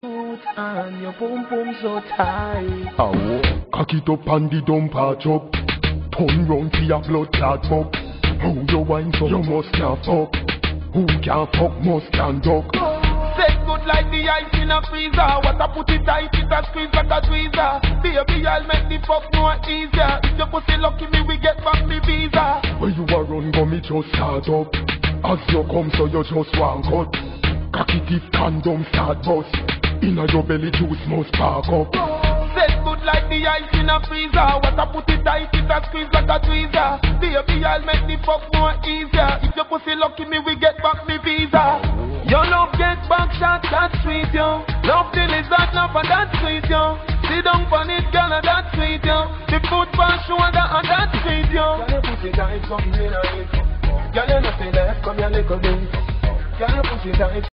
Put on your boom boom so tight. Ow. Cock it up and the dumpa truck up. Turn round to your blood clot up. How you wine so you must can't fuck. Who can fuck must can duck. Set good like the ice in a freezer. What I put it tight, it a squeeze like a tweezer. Baby, I'll make the fuck more easier. If your pussy lucky me, we get back me visa. Where you a run go me just start up. As you come so you just want cut. Cock it if condom start bust. Inna your belly juice must spark up. Set good like the ice in a freezer. What I put it tight, it a squeeze like a tweezer. Baby, I'll make the fuck more easier. If your pussy lucky me, we get back me visa. Your love get back shot, that sweet yo. Love the lizard, love and that sweet yo. Sit down on it, girl, and that sweet yo. The foot pan shoulder and that sweet yo. Girl, your pussy tight, in it. Girl, you nothing left, come here, little bit. Girl, your pussy tight.